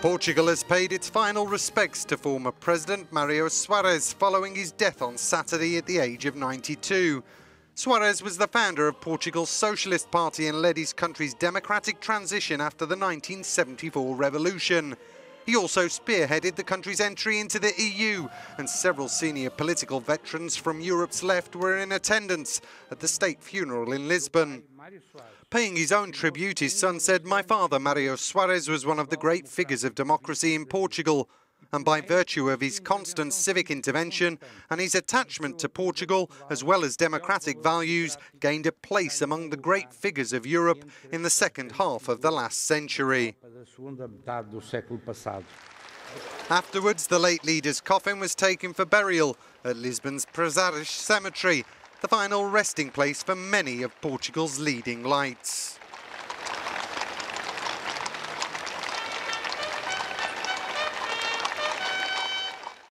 Portugal has paid its final respects to former President Mario Soares following his death on Saturday at the age of 92. Soares was the founder of Portugal's Socialist Party and led his country's democratic transition after the 1974 revolution. He also spearheaded the country's entry into the EU, and several senior political veterans from Europe's left were in attendance at the state funeral in Lisbon. Paying his own tribute, his son said, My father, Mario Soares, was one of the great figures of democracy in Portugal. And by virtue of his constant civic intervention and his attachment to Portugal, as well as democratic values, gained a place among the great figures of Europe in the second half of the last century. Afterwards, the late leader's coffin was taken for burial at Lisbon's Prazeres Cemetery, the final resting place for many of Portugal's leading lights.